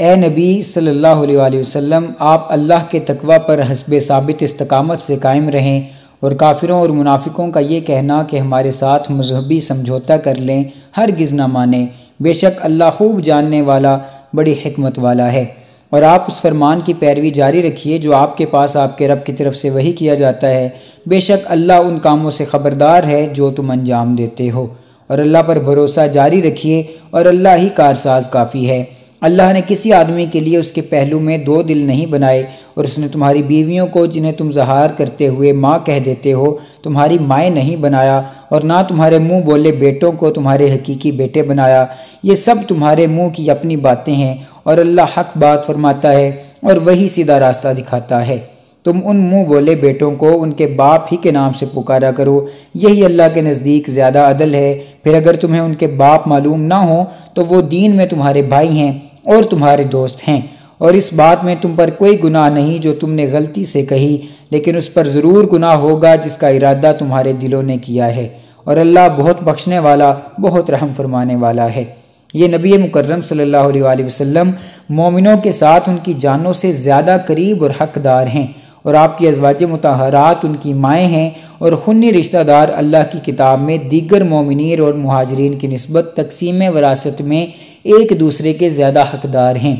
ए नबी सल्लल्लाहु अलैहि वसल्लम, आप अल्लाह के तकवा पर हसब साबित इस्तकामत से कायम रहें और काफिरों और मुनाफिकों का ये कहना कि हमारे साथ मजहबी समझौता कर लें हर गिज़ ना माने। बेशक अल्लाह खूब जानने वाला, बड़ी हमत वाला है। और आप उस फरमान की पैरवी जारी रखिए जो आपके पास आपके रब की तरफ़ से वही किया जाता है। बेशक अल्लाह उन कामों से ख़बरदार है जो तुम अंजाम देते हो। और अल्लाह पर भरोसा जारी रखिए और अल्लाह ही कारसाज काफ़ी है। अल्लाह ने किसी आदमी के लिए उसके पहलू में दो दिल नहीं बनाए और उसने तुम्हारी बीवियों को जिन्हें तुम जहार करते हुए माँ कह देते हो, तुम्हारी माएँ नहीं बनाया और ना तुम्हारे मुँह बोले बेटों को तुम्हारे हकीकी बेटे बनाया। ये सब तुम्हारे मुँह की अपनी बातें हैं और अल्लाह हक बात फरमाता है और वही सीधा रास्ता दिखाता है। तुम उन मुँह बोले बेटों को उनके बाप ही के नाम से पुकारा करो। यही अल्लाह के नज़दीक ज़्यादा अदल है। फिर अगर तुम्हें उनके बाप मालूम ना हो तो वो दीन में तुम्हारे भाई हैं। और तुम्हारे दोस्त हैं। और इस बात में तुम पर कोई गुनाह नहीं जो तुमने गलती से कही, लेकिन उस पर ज़रूर गुनाह होगा जिसका इरादा तुम्हारे दिलों ने किया है। और अल्लाह बहुत बख्शने वाला, बहुत रहम फरमाने वाला है। ये नबी मुकर्रम सल्लल्लाहु अलैहि वसल्लम मोमिनों के साथ उनकी जानों से ज़्यादा करीब और हकदार हैं। और आपकी अजवाज मतहरात उनकी माएँ हैं। और खुन्नी रिश्तेदार अल्लाह की किताब में दीगर मोमिन और महाजरीन की नस्बत तकसीम वरासत में एक दूसरे के ज़्यादा हकदार हैं।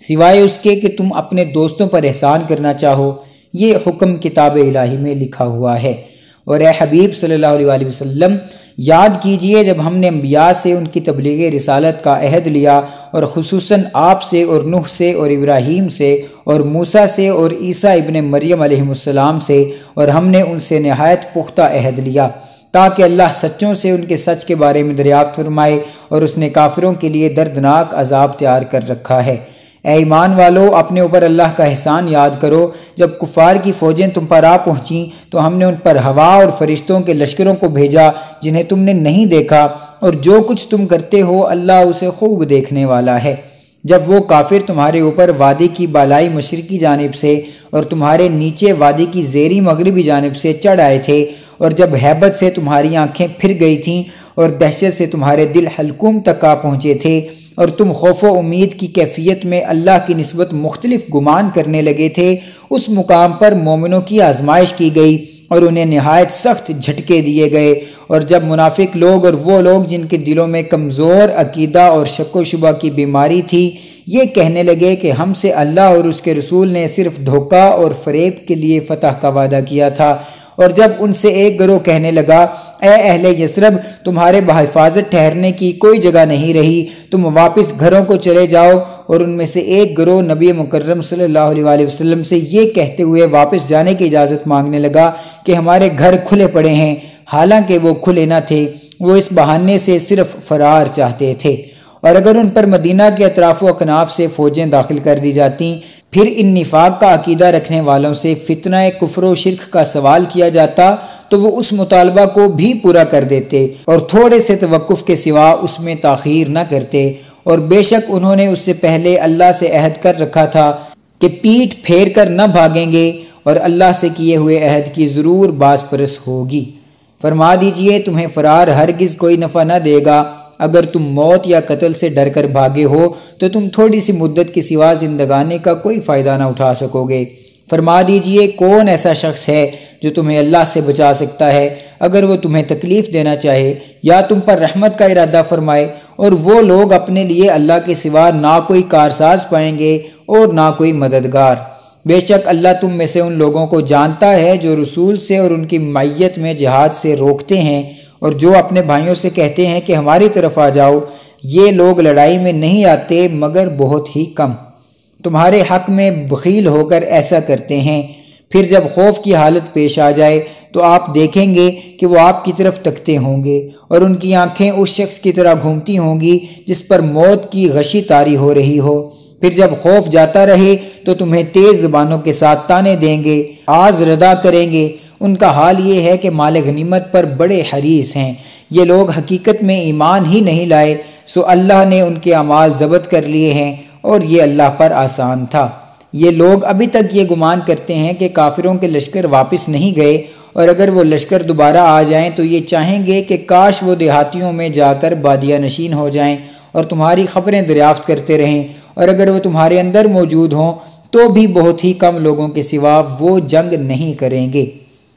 सिवाय उसके कि तुम अपने दोस्तों पर एहसान करना चाहो, ये हुक्म किताब इलाही में लिखा हुआ है। और ए हबीब सल्लल्लाहु अलैहि वसल्लम, याद कीजिए जब हमने अम्बिया से उनकी तबलीग रिसालत का अहद लिया और खसूस आप से और नुह से और इब्राहिम से और मूसा से और ईसा इबन मरियम से और हमने उनसे नहायत पुख्ता अहद लिया, ताकि अल्लाह सच्चों से उनके सच के बारे में दरियाफ्त फरमाए और उसने काफिरों के लिए दर्दनाक अजाब तैयार कर रखा है। ए ईमान वालों, अपने ऊपर अल्लाह का एहसान याद करो। जब कुफार की फ़ौजें तुम पर आ पहुँची तो हमने उन पर हवा और फरिश्तों के लश्करों को भेजा, जिन्हें तुमने नहीं देखा। और जो कुछ तुम करते हो, अल्लाह उसे खूब देखने वाला है। जब वो काफिर तुम्हारे ऊपर वादी की बालाई मशरकी जानब से और तुम्हारे नीचे वादी की जेरी मगरबी जानब से चढ़ आए थे, और जब हैबत से तुम्हारी आँखें फिर गई थीं और दहशत से तुम्हारे दिल हलकुम तक आ पहुँचे थे और तुम खौफ उम्मीद की कैफियत में अल्लाह की नस्बत मुख्तलिफ़ गुमान करने लगे थे। उस मुकाम पर मोमिनों की आजमाइश की गई और उन्हें नहायत सख्त झटके दिए गए। और जब मुनाफिक लोग और वो लोग जिनके दिलों में कमज़ोर अकीदा और शक शुबा की बीमारी थी, ये कहने लगे कि हमसे अल्लाह और उसके रसूल ने सिर्फ़ धोखा और फरेब के लिए फतह का वादा किया था। और जब उनसे एक गरोह कहने लगा ए अहले यसरब, तुम्हारे बहफाजत ठहरने की कोई जगह नहीं रही। तुम वापस घरों को चले जाओ और उनमें से एक गरोह नबी मुकर्रम सल्लल्लाहु अलैहि वसल्लम से ये कहते हुए वापस जाने की इजाज़त मांगने लगा कि हमारे घर खुले पड़े हैं। हालाँकि वो खुले न थे, वो इस बहाने से सिर्फ़ फरार चाहते थे। और अगर उन पर मदीना के अतराफ़ अकनाफ से फ़ौजें दाखिल कर दी जाती फिर इन निफाक का अकीदा रखने वालों से फितना, कुफर शिरक का सवाल किया जाता तो वो उस मुतालबा को भी पूरा कर देते और थोड़े से तवक़ुफ़ के सिवा उसमें ताखीर न करते। और बेशक उन्होंने उससे पहले अल्लाह से अहद कर रखा था कि पीठ फेर कर न भागेंगे और अल्लाह से किए हुए अहद की ज़रूर बास परस होगी। फरमा दीजिए, तुम्हें फ़रार हरगिज़ कोई नफ़ा न देगा। अगर तुम मौत या कत्ल से डर कर भागे हो तो तुम थोड़ी सी मुद्दत के सिवा जिंदगानी का कोई फ़ायदा ना उठा सकोगे। फरमा दीजिए, कौन ऐसा शख्स है जो तुम्हें अल्लाह से बचा सकता है? अगर वो तुम्हें तकलीफ़ देना चाहे, या तुम पर रहमत का इरादा फरमाए, और वो लोग अपने लिए अल्लाह के सिवा ना कोई कारसाज पाएँगे और ना कोई मददगार। बेशक अल्लाह तुम में से उन लोगों को जानता है जो रसूल से और उनकी मैयत में जहाद से रोकते हैं और जो अपने भाइयों से कहते हैं कि हमारी तरफ़ आ जाओ, ये लोग लड़ाई में नहीं आते, मगर बहुत ही कम। तुम्हारे हक में बखील होकर ऐसा करते हैं। फिर जब खौफ की हालत पेश आ जाए तो आप देखेंगे कि वो आपकी तरफ़ तकते होंगे और उनकी आँखें उस शख्स की तरह घूमती होंगी, जिस पर मौत की गशी तारी हो रही हो। फिर जब खौफ जाता रहे तो तुम्हें तेज जबानों के साथ ताने देंगे, आज रदा करेंगे उनका हाल ये है कि माल गनीमत पर बड़े हरीस हैं। ये लोग हकीकत में ईमान ही नहीं लाए, सो अल्लाह ने उनके अमाल जबत कर लिए हैं और ये अल्लाह पर आसान था। ये लोग अभी तक ये गुमान करते हैं कि काफिरों के लश्कर वापस नहीं गए और अगर वो लश्कर दोबारा आ जाएँ तो ये चाहेंगे कि काश वो देहातियों में जाकर बादिया नशीन हो जाएँ और तुम्हारी खबरें दरियाफ्त करते रहें और अगर वो तुम्हारे अंदर मौजूद हों तो भी बहुत ही कम लोगों के सिवा वो जंग नहीं करेंगे।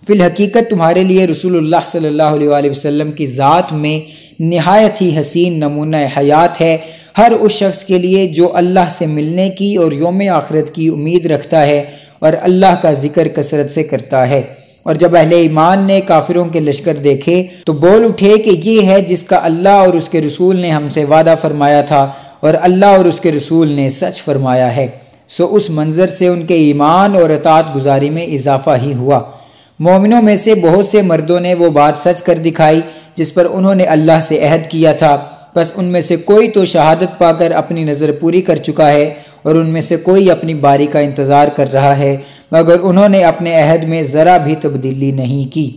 फिल हकीकत तुम्हारे लिए रसूलुल्लाह सल्लल्लाहु अलैहि वसल्लम की ज़ात में नहायत ही हसीन नमूना हयात है। हर उस शख्स के लिए जो अल्लाह से मिलने की और योम आखरत की उम्मीद रखता है और अल्लाह का ज़िक्र कसरत से करता है। और जब अहले ईमान ने काफिरों के लश्कर देखे तो बोल उठे कि ये है जिसका अल्लाह और उसके रसूल ने हमसे वादा फरमाया था और अल्लाह और उसके रसूल ने सच फरमाया है। सो उस मंज़र से उनके ईमान और अतात गुजारी में इजाफा ही हुआ। मोमिनों में से बहुत से मर्दों ने वो बात सच कर दिखाई, जिस पर उन्होंने अल्लाह से अहद किया था। बस उनमें से कोई तो शहादत पाकर अपनी नज़र पूरी कर चुका है और उनमें से कोई अपनी बारी का इंतज़ार कर रहा है, मगर उन्होंने अपने अहद में ज़रा भी तब्दीली नहीं की।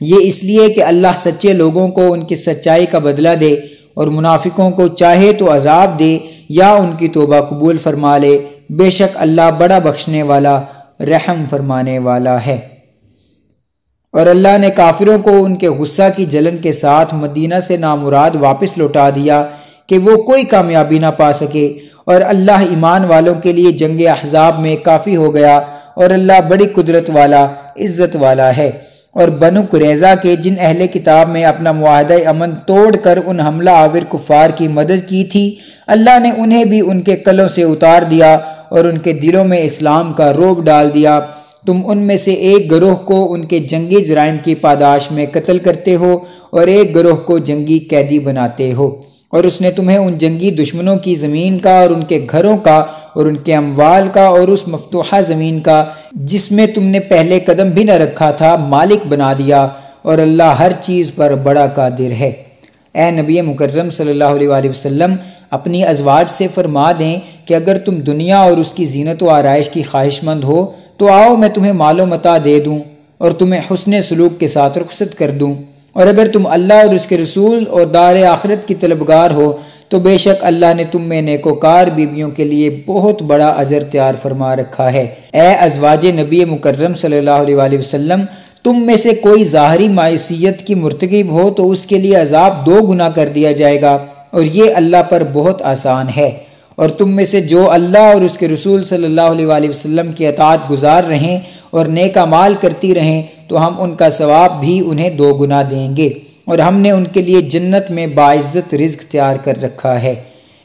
ये इसलिए कि अल्लाह सच्चे लोगों को उनकी सच्चाई का बदला दे और मुनाफिकों को चाहे तो अजाब दे या उनकी तोबा कबूल फरमा ले, बेशक अल्लाह बड़ा बख्शने वाला, रहम फरमाने वाला है। और अल्लाह ने काफिरों को उनके गुस्सा की जलन के साथ मदीना से नामुराद वापस लौटा दिया कि वो कोई कामयाबी ना पा सके। और अल्लाह ईमान वालों के लिए जंग अहजाब में काफ़ी हो गया और अल्लाह बड़ी कुदरत वाला, इज़्ज़त वाला है। और बनु कुरेजा के जिन अहले किताब में अपना मुआहदा अमन तोड़ कर उन हमला आविर कुफार की मदद की थी, अल्लाह ने उन्हें भी उनके कलों से उतार दिया और उनके दिलों में इस्लाम का रोब डाल दिया। तुम उनमें से एक गिरोह को उनके जंगी जराइम की पादाश में कत्ल करते हो और एक गिरोह को जंगी कैदी बनाते हो। और उसने तुम्हें उन जंगी दुश्मनों की ज़मीन का और उनके घरों का और उनके अमवाल का और उस मफतूहा ज़मीन का, जिसमें तुमने पहले कदम भी न रखा था, मालिक बना दिया और अल्लाह हर चीज़ पर बड़ा कादिर है। ए नबी मुकर्रम सल्लल्लाहु अलैहि वसल्लम, अपनी अजवाज से फरमा दें कि अगर तुम दुनिया और उसकी जीनत व आरइश की ख्वाहिशमंद हो तो आओ मैं तुम्हें मालो मता दे दूँ और तुम्हें हसन सलूक के साथ रुखसत कर दूँ। और अगर तुम अल्लाह और उसके रसूल और दार आखरत की तलबगार हो तो बेशक अल्लाह ने तुम में नेकोकार बीबियों के लिए बहुत बड़ा अजर तैयार फरमा रखा है। ए अजवाज नबी मुकर्रम सल्लल्लाहु अलैहि तुम में से कोई ज़ाहरी मायसीत की मुर्तकब हो तो उसके लिए अजाब दो गुना कर दिया जाएगा। और ये अल्लाह पर बहुत आसान है। और तुम में से जो अल्लाह और उसके रसूल सल्लल्लाहु अलैहि वसल्लम की अतात गुजार रहें और नेका माल करती रहें तो हम उनका सवाब भी उन्हें दो गुना देंगे। और हमने उनके लिए जन्नत में बाइज़्ज़त रिज्क तैयार कर रखा है।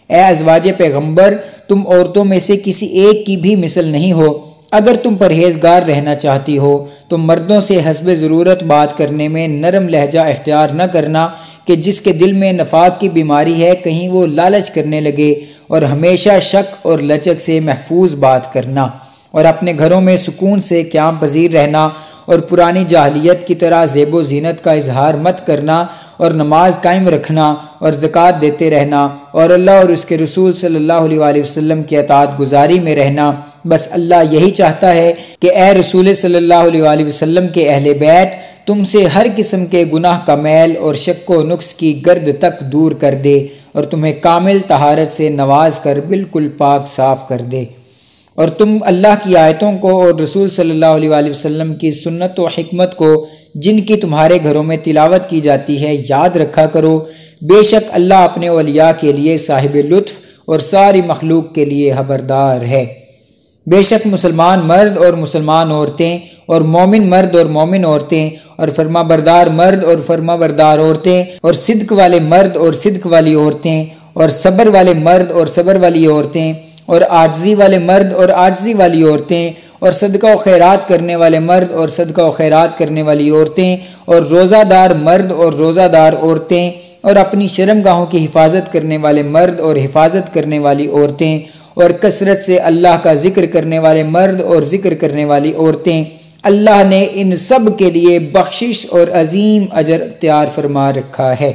ए अजवाज पैगंबर तुम औरतों में से किसी एक की भी मिसल नहीं हो। अगर तुम परहेजगार रहना चाहती हो तो मर्दों से हसब ज़रूरत बात करने में नरम लहजा इख्तियार न करना कि जिसके दिल में नफाक की बीमारी है, कहीं वो लालच करने लगे और हमेशा शक और लचक से महफूज बात करना और अपने घरों में सुकून से क्याम पजीर रहना और पुरानी जाहलीत की तरह जेबो जीनत का इजहार मत करना और नमाज़ कायम रखना और ज़क़़त देते रहना और अल्लाह और उसके रसूल सल्लल्लाहु अलैहि वसल्लम की अतात गुजारी में रहना। बस अल्लाह यही चाहता है कि ए रसूल सल्लल्लाहु अलैहि वसल्लम के अहल बैत तुमसे हर किस्म के गुनाह का मैल और शक व की गर्द तक दूर कर दे और तुम्हें कामिल तहारत से नवाज़ कर बिल्कुल पाक साफ़ कर दे। और तुम अल्लाह की आयतों को और रसूल सल्लल्लाहु अलैहि वसल्लम की सुन्नत व हमत को, जिनकी तुम्हारे घरों में तिलावत की जाती है, याद रखा करो। बेशक अल्लाह अपने वलिया के लिए साहिब लुत्फ़ और सारी मखलूक के लिए खबरदार है। बेशक मुसलमान मर्द और मुसलमान औरतें, और मोमिन मर्द और मोमिन औरतें, और फर्मा बरदार मर्द और फर्मा बरदार औरतें, और सिद्क वाले मर्द और सिद्क वाली औरतें, और सब्र वाले मर्द और सब्र वाली औरतें, और आर्जी वाले मर्द और आर्जी वाली औरतें, और सदका व खैरात करने वाले मर्द और सदका व खैरात करने वाली औरतें, और रोज़ादार मर्द और रोज़ादार औरतें, और अपनी शर्मगाहों की हिफाजत करने वाले मर्द और हिफाजत करने वाली औरतें और कसरत से अल्लाह का ज़िक्र करने वाले मर्द और ज़िक्र करने वाली औरतें, अल्लाह ने इन सब के लिए बख्शिश और अजीम अजर तैयार फरमा रखा है।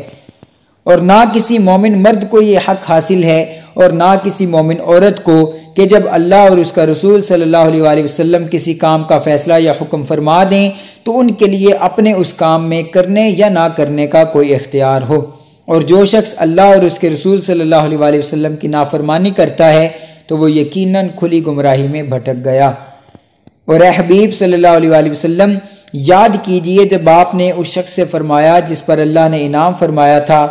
और ना किसी मोमिन मर्द को ये हक हासिल है और ना किसी मोमिन औरत को कि जब अल्लाह और उसका रसूल सल्लल्लाहु अलैहि वसल्लम किसी काम का फैसला या हुक्म फरमा दें तो उनके लिए अपने उस काम में करने या ना करने का कोई इख्तियार हो। और जो शख्स अल्लाह और उसके रसूल सल्लल्लाहु अलैहि वसल्लम की नाफरमानी करता है तो वो यकीनन खुली गुमराही में भटक गया। और हबीब सल्लल्लाहु अलैहि वसल्लम, याद कीजिए जब आपने उस शख्स से फरमाया जिस पर अल्लाह ने इनाम फरमाया था,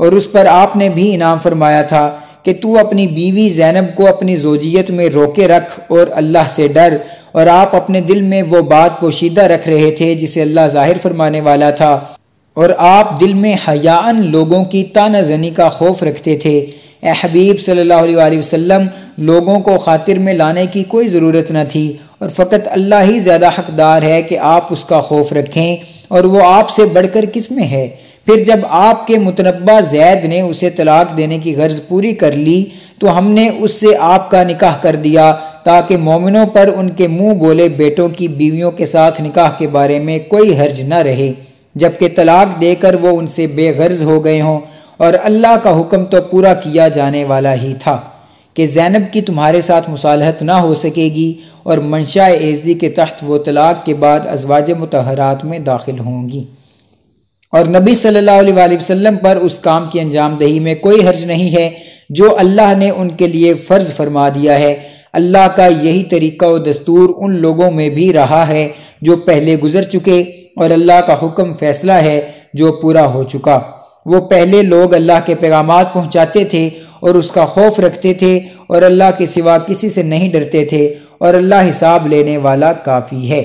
और उस पर आपने भी इनाम फरमाया था कि तू अपनी बीवी जैनब को अपनी जोजियत में रोके रख और अल्लाह से डर, और आप अपने दिल में वो बात पोशीदा रख रहे थे जिसे अल्लाह ज़ाहिर फरमाने वाला था। और आप दिल में हयान लोगों की ताना जनी का खौफ रखते थे हबीब सल्लल्लाहु वसल्लम, लोगों को खातिर में लाने की कोई ज़रूरत न थी, और फ़कत अल्लाह ही ज़्यादा हकदार है कि आप उसका खौफ रखें, और वो आपसे बढ़कर किसमें है? फिर जब आपके मुतनबा जैद ने उसे तलाक देने की गर्ज पूरी कर ली तो हमने उससे आपका निकाह कर दिया, ताकि मोमिनों पर उनके मुँह बोले बेटों की बीवियों के साथ निकाह के बारे में कोई हर्ज न रहे, जबकि तलाक देकर वो उनसे बेगर्ज हो गए हों। और अल्लाह का हुक्म तो पूरा किया जाने वाला ही था कि जैनब की तुम्हारे साथ मुसालहत ना हो सकेगी और मंशा एजदी के तहत वो तलाक के बाद अजवाज मतहरात में दाखिल होंगी। और नबी सल्लल्लाहु अलैहि वसल्लम पर उस काम की अंजाम दही में कोई हर्ज नहीं है, जो अल्लाह ने उनके लिए फ़र्ज़ फरमा दिया है। अल्लाह का यही तरीका व दस्तूर उन लोगों में भी रहा है, जो पहले गुजर चुके और अल्लाह का हुक्म फैसला है, जो पूरा हो चुका। वो पहले लोग अल्लाह के पैगाम पहुँचाते थे और उसका खौफ रखते थे और अल्लाह के सिवा किसी से नहीं डरते थे और अल्लाह हिसाब लेने वाला काफ़ी है।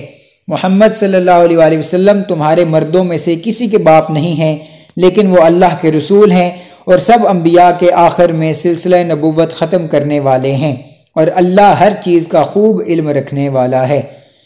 मोहम्मद अलैहि वसल्लम तुम्हारे मर्दों में से किसी के बाप नहीं हैं, लेकिन वो अल्लाह के रसूल हैं और सब अम्बिया के आखिर में सिलसिला नबूवत ख़त्म करने वाले हैं और अल्लाह हर चीज़ का खूब इल्म रखने वाला है।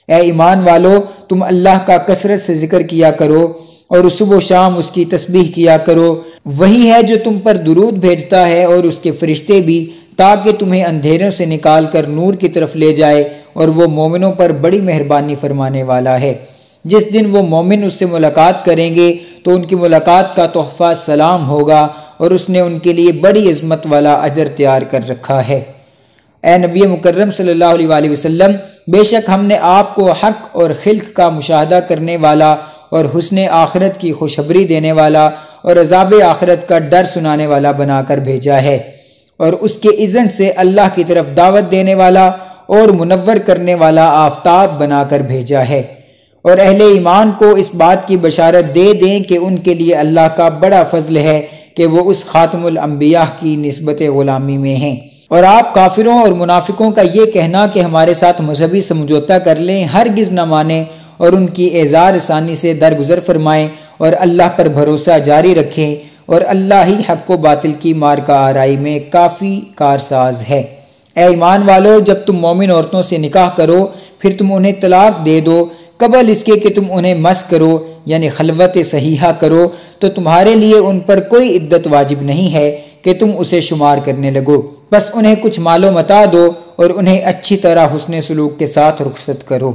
ए ईमान वालो, तुम अल्लाह का कसरत से ज़िक्र किया करो और सुबह शाम उसकी तस्बीह किया करो। वही है जो तुम पर दुरूद भेजता है और उसके फरिश्ते भी, ताकि तुम्हें अंधेरों से निकाल कर नूर की तरफ़ ले जाए और वो मोमिनों पर बड़ी मेहरबानी फरमाने वाला है। जिस दिन वो मोमिन उससे मुलाकात करेंगे तो उनकी मुलाकात का तोहफ़ा सलाम होगा और उसने उनके लिए बड़ी इज्मत वाला अजर तैयार कर रखा है। ए नबी मुकर्रम सल्लल्लाहु अलैहि वसल्लम, बेशक हमने आपको हक और खिल्क का मुशाहदा करने वाला और हुसन आखरत की खुशबरी देने वाला और अजाब आखरत का डर सुनाने वाला बनाकर भेजा है। और उसके इज़न से अल्लाह की तरफ़ दावत देने वाला और मुनवर करने वाला आफ्ताब बनाकर भेजा है। और अहले ईमान को इस बात की बशारत दे दें कि उनके लिए अल्लाह का बड़ा फजल है कि वो उस ख़ातमुलम्बिया की नस्बत ग़ुलामी में हैं। और आप काफिरों और मुनाफिकों का ये कहना कि हमारे साथ मजहबी समझौता कर लें हर गिज़ न माने और उनकी एजार आसानी से दरगुजर फरमाएँ और अल्लाह पर भरोसा जारी रखें और अल्लाह ही हक व बातिल की मार का आरई में काफ़ी कारसाज है। ए ईमान वालो, जब तुम मोमिन औरतों से निकाह करो, फिर तुम उन्हें तलाक दे दो। कबल इसके कि तुम उन्हें मस करो, यानी खलवत सहीहा करो तो तुम्हारे लिए उन पर कोई इद्दत वाजिब नहीं है कि तुम उसे शुमार करने लगो। बस उन्हें कुछ मालो मता दो और उन्हें अच्छी तरह हुसन सलूक के साथ रुखसत करो।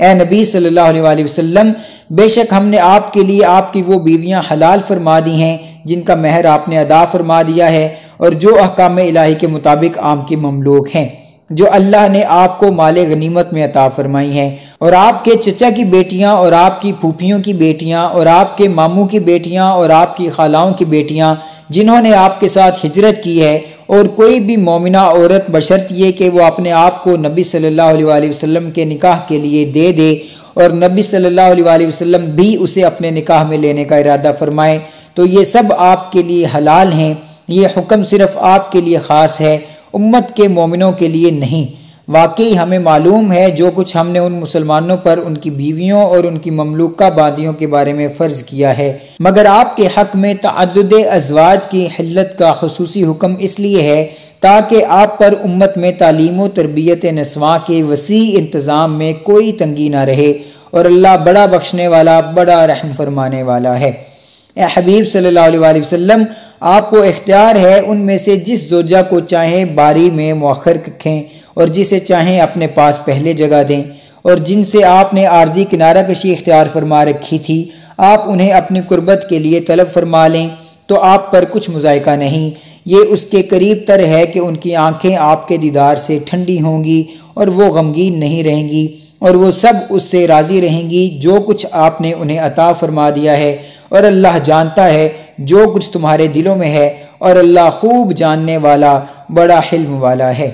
ए नबी सल्लल्लाहु अलैहि वसल्लम, बेशक हमने आपके लिए आपकी वो बीवियाँ हलाल फरमा दी हैं, जिनका महर आपने अदा फरमा दिया है, और जो अहकाम इलाही के मुताबिक आम की ममलूक हैं, जो अल्लाह ने आपको माल गनीमत में अता फरमाई हैं, और आपके चचा की बेटियाँ, और आपकी फूफियों की बेटियाँ, और आपके मामू की बेटियाँ, और आपकी खालाओं की बेटियाँ, जिन्होंने आपके साथ हिजरत की है और कोई भी मोमिना औरत बशर्त ये कि वो अपने आप को नबी सल्लल्लाहु अलैहि वसल्लम के निकाह के लिए दे दे और नबी सल्लल्लाहु अलैहि वसल्लम भी उसे अपने निकाह में लेने का इरादा फरमाए तो ये सब आपके लिए हलाल हैं। ये हुक्म सिर्फ़ आपके लिए ख़ास है, उम्मत के मोमिनों के लिए नहीं। वाकई हमें मालूम है जो कुछ हमने उन मुसलमानों पर, उनकी बीवियों और उनकी ममलूका बादियों के बारे में फ़र्ज़ किया है। मगर आपके हक में तद अजवाज की हलत का खसूसी हुक्म इसलिए है ताकि आप पर उम्मत में तालीम तरबियत नस्वा के वसी इंतज़ाम में कोई तंगी ना रहे और अल्लाह बड़ा बख्शने वाला, बड़ा रहम फरमाने वाला है। हबीब सल्लल्लाहु अलैहि वसल्लम, आपको इख्तियार है उनमें से जिस जोजा को चाहे बारी में मौखर रखें और जिसे चाहें अपने पास पहले जगह दें। और जिनसे आपने आर्जी किनारा कशी इख्तियार फरमा रखी थी, आप उन्हें अपनी कुर्बत के लिए तलब फरमा लें तो आप पर कुछ मुजायका नहीं। ये उसके करीब तर है कि उनकी आँखें आपके दीदार से ठंडी होंगी और वो गमगीन नहीं रहेंगी, और वो सब उससे राज़ी रहेंगी, जो कुछ आपने उन्हें अता फरमा दिया है। और अल्लाह जानता है, जो कुछ तुम्हारे दिलों में है, और अल्लाह खूब जानने वाला, बड़ा हिल्म वाला है।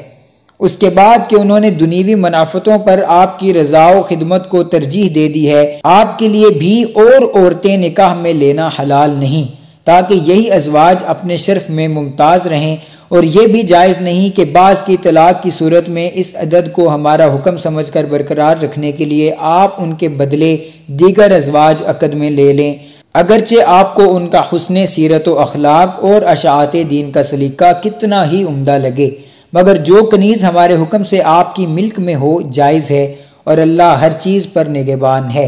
उसके बाद कि उन्होंने दुनीवी मुनाफतों पर आपकी रजा खिदमत को तरजीह दे दी है, आपके लिए भी और औरतें निकाह में लेना हलाल नहीं, ताकि यही अजवाज अपने शर्फ में मुमताज़ रहें, और ये भी जायज़ नहीं कि बाज़ की तलाक की सूरत में इस अदद को हमारा हुक्म समझ कर बरकरार रखने के लिए आप उनके बदले दीगर अजवाज अकद में ले लें। अगरचे आपको उनका हसन, सीरत अखलाक और अशात दीन का सलीका कितना ही उम्दा लगे। मगर जो कनीज़ हमारे हुक्म से आपकी मिल्क में हो, जायज़ है और अल्लाह हर चीज़ पर निगेबान है।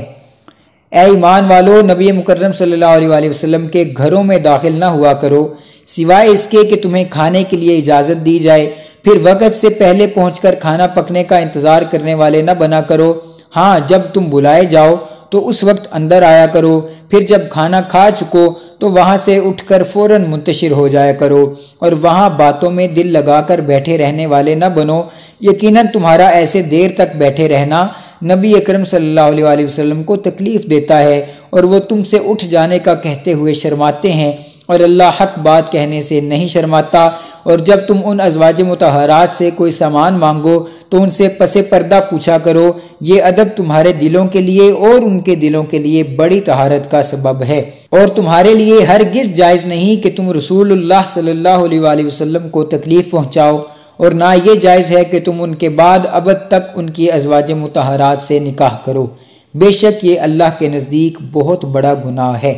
ए ईमान वालो, नबी मुकर्रम अलैहि वसल्लम के घरों में दाखिल ना हुआ करो। सिवाय इसके कि तुम्हें खाने के लिए इजाज़त दी जाए, फिर वक़्त से पहले पहुंचकर खाना पकने का इंतज़ार करने वाले न बना करो। हाँ जब तुम बुलाए जाओ तो उस वक्त अंदर आया करो। फिर जब खाना खा चुको तो वहाँ से उठकर फ़ौरन मुंतशिर हो जाया करो और वहाँ बातों में दिल लगाकर बैठे रहने वाले न बनो। यकीनन तुम्हारा ऐसे देर तक बैठे रहना नबी अकरम सल्लल्लाहु अलैहि वसल्लम को तकलीफ़ देता है और वो तुमसे उठ जाने का कहते हुए शर्माते हैं। और अल्लाह हक बात कहने से नहीं शर्माता। और जब तुम उन अजवाज मतहरात से कोई सामान मांगो तो उनसे पसे पर्दा पूछा करो, ये अदब तुम्हारे दिलों के लिए और उनके दिलों के लिए बड़ी तहारत का सबब है। और तुम्हारे लिए हर गिज जायज़ नहीं कि तुम रसूलुल्लाह सल्लल्लाहु अलैहि को तकलीफ़ पहुँचाओ। और ना ये जायज़ है कि तुम उनके बाद अब तक उनकी अजवाज मतहरात से निकाह करो। बेशक ये अल्लाह के नज़दीक बहुत बड़ा गुनाह है।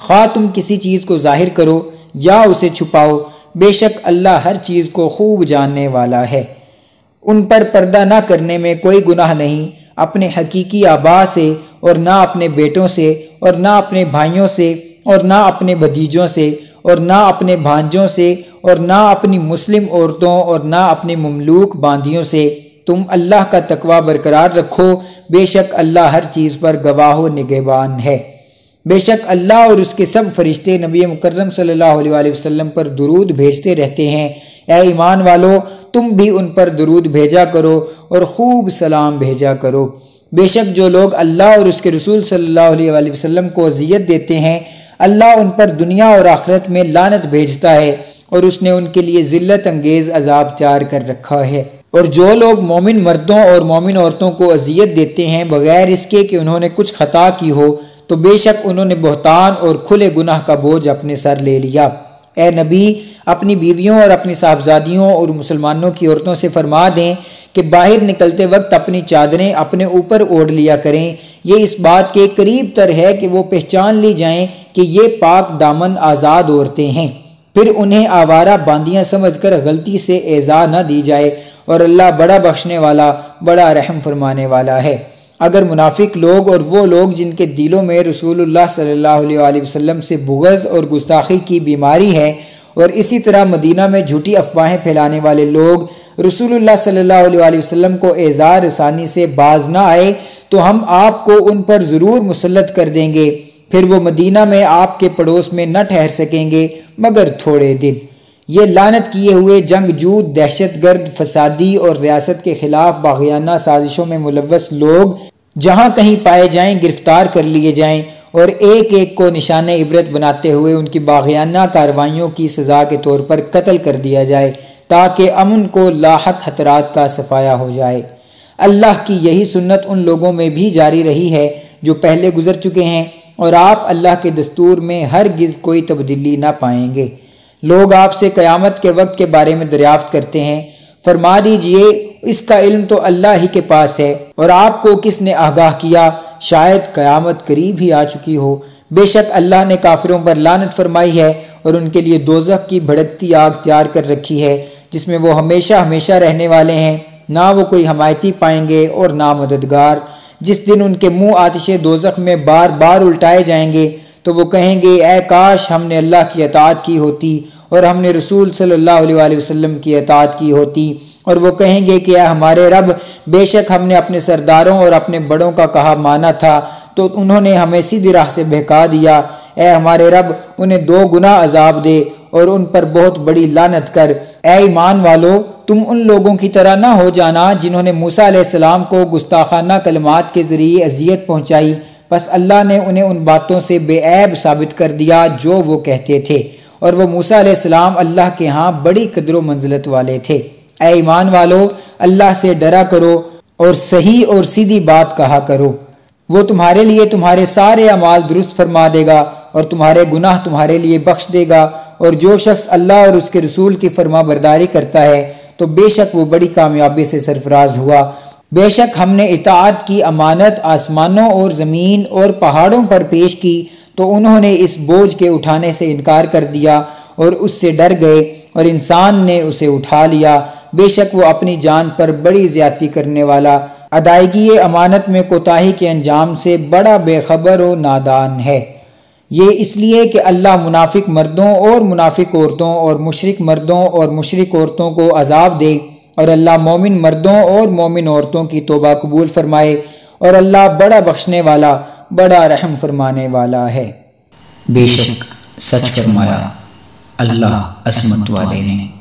खा तुम किसी चीज़ को ज़ाहिर करो या उसे छुपाओ, बेशक अल्लाह हर चीज़ को खूब जानने वाला है। उन पर पर्दा ना करने में कोई गुनाह नहीं, अपने हकीकी आबा से और ना अपने बेटों से और ना अपने भाइयों से और ना अपने भतीजों से और ना अपने भांजों से और ना अपनी मुस्लिम औरतों और ना अपने ममलूक बांधियों से तुम अल्लाह का तकवा बरकरार रखो, बेशक अल्लाह हर चीज़ पर गवाह निगेबान है। बेशक अल्लाह और उसके सब फरिश्ते नबी मुकर्रम सल्लल्लाहु अलैहि वसल्लम पर दुरूद भेजते रहते हैं। ए ईमान वालो, तुम भी उन पर दुरूद भेजा करो और खूब सलाम भेजा करो। बेशक जो लोग अल्लाह और उसके रसूल सल्लल्लाहु अलैहि वसल्लम को अजियत देते हैं, अल्लाह उन पर दुनिया और आखिरत में लानत भेजता है और उसने उनके लिए ज़िल्लत अंगेज अजाब तैयार कर रखा है। और जो लोग मोमिन मर्दों और मोमिन औरतों को अजियत देते हैं, बगैर इसके कि उन्होंने कुछ खता की हो तो बेशक उन्होंने बहतान और खुले गुनाह का बोझ अपने सर ले लिया। ए नबी, अपनी बीवियों और अपनी साहबजादियों और मुसलमानों की औरतों से फरमा दें कि बाहर निकलते वक्त अपनी चादरें अपने ऊपर ओढ़ लिया करें। ये इस बात के करीब तर है कि वो पहचान ली जाएँ कि ये पाक दामन आज़ाद औरतें हैं। फिर उन्हें आवारा बांदियाँ समझकर गलती से एजा न दी जाए और अल्लाह बड़ा बख्शने वाला, बड़ा रहम फरमाने वाला है। अगर मुनाफिक लोग और वो लोग जिनके दिलों में रसूलुल्लाह सल्लल्लाहु अलैहि वसल्लम से बुगज़ और गुस्ताखी की बीमारी है और इसी तरह मदीना में झूठी अफवाहें फैलाने वाले लोग रसूलुल्लाह सल्लल्लाहु अलैहि वसल्लम को एजार आसानी से बाज ना आए तो हम आपको उन पर ज़रूर मुसलत कर देंगे। फिर वो मदीना में आपके पड़ोस में न ठहर सकेंगे, मगर थोड़े दिन। ये लानत किए हुए जंगजू दहशत गर्द, फसादी और रियासत के खिलाफ बागियाना साजिशों में मुलवस लोग जहाँ कहीं पाए जाएँ, गिरफ़्तार कर लिए जाएँ और एक एक को निशान इबरत बनाते हुए उनकी बागियाना कार्रवाइयों की सज़ा के तौर पर कत्ल कर दिया जाए, ताकि अमन को लाक खतरात का सफाया हो जाए। अल्लाह की यही सुन्नत उन लोगों में भी जारी रही है जो पहले गुजर चुके हैं और आप अल्लाह के दस्तूर में हर गिज कोई तब्दीली ना पाएँगे। लोग आपसे क़यामत के वक्त के बारे में दरियाफ्त करते हैं। फरमा दीजिए, इसका इल्म तो अल्लाह ही के पास है और आपको किसने आगाह किया? शायद क़यामत करीब ही आ चुकी हो। बेशक अल्लाह ने काफिरों पर लानत फरमाई है और उनके लिए दोजख की भड़कती आग तैयार कर रखी है, जिसमें वो हमेशा हमेशा रहने वाले हैं। ना वो कोई हमायती पाएँगे और ना मददगार। जिस दिन उनके मुँह आतिश दोजख में बार बार उल्टाए जाएँगे तो वो कहेंगे ए काश हमने अल्लाह की अतात की होती और हमने रसूल सल्लल्लाहु अलैहि वसल्लम की अतात की होती। और वो कहेंगे कि हमारे रब, बेशक हमने अपने सरदारों और अपने बड़ों का कहा माना था तो उन्होंने हमें सीधी राह से बहका दिया। ए हमारे रब, उन्हें दो गुना अजाब दे और उन पर बहुत बड़ी लानत कर। ए ईमान वालो, तुम उन लोगों की तरह ना हो जाना जिन्होंने मूसा सलाम को गुस्ताखाना कलमात के ज़रिए अजियत पहुंचाई। बस अल्लाह ने उन्हें उन बातों से बेऐब साबित कर दिया जो वो कहते थे। और वह मूसा अल्लाह के यहाँ बड़ी कदर मंजिलत वाले थे। ए ईमान वालो, अल्लाह से डरा करो और सही और सीधी बात कहा करो। वो तुम्हारे लिए तुम्हारे सारे अमाल दुरुस्त फरमा देगा और तुम्हारे गुनाह तुम्हारे लिए बख्श देगा। और जो शख्स अल्लाह और उसके रसूल की फरमा बरदारी करता है तो बेशक वो बड़ी कामयाबी से सरफराज हुआ। बेशक हमने इतात की अमानत आसमानों और ज़मीन और पहाड़ों पर पेश की तो उन्होंने इस बोझ के उठाने से इनकार कर दिया और उससे डर गए और इंसान ने उसे उठा लिया। बेशक वो अपनी जान पर बड़ी ज़्यादा करने वाला। अदायगी अमानत में कोताही के अंजाम से बड़ा बेखबर और नादान है। ये इसलिए कि अल्लाह मुनाफिक मर्दों और मुनाफिक औरतों और मुशरक मर्दों और मुशरक औरतों को अजाब दे और अल्लाह मोमिन मर्दों और मोमिन औरतों की तोबा कबूल फरमाए और अल्लाह बड़ा बख्शने वाला, बड़ा रहम फरमाने वाला है। बेशक सच फरमाया, अल्लाह असमत वाले ने।